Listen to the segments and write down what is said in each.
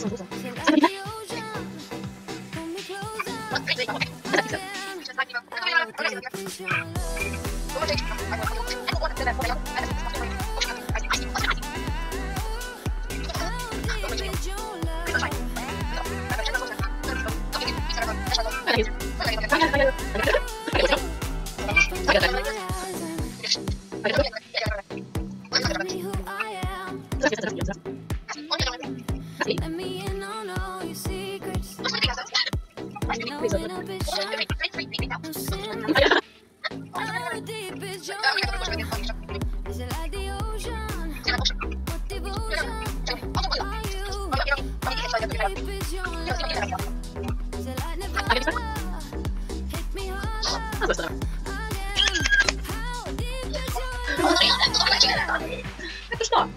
Nehéz. Várjál, várjál, várjál. Várjál, várjál. Várjál,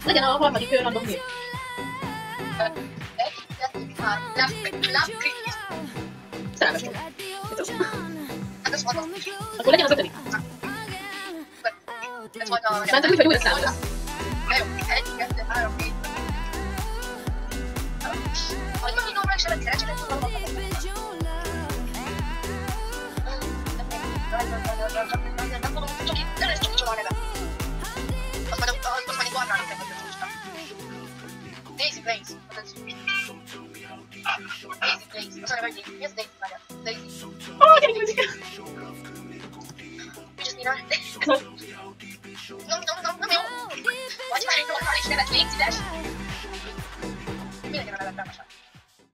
Let me in on all Salah macam Itu Aku lagi masuk tadi Nanti aku Daisy Daisy. Sorry. Yes, Daisy, my Daisy. Oh, I gotta you. Just need our... no, no, no, no, no. Watch my... Watch my... Daisy, that's...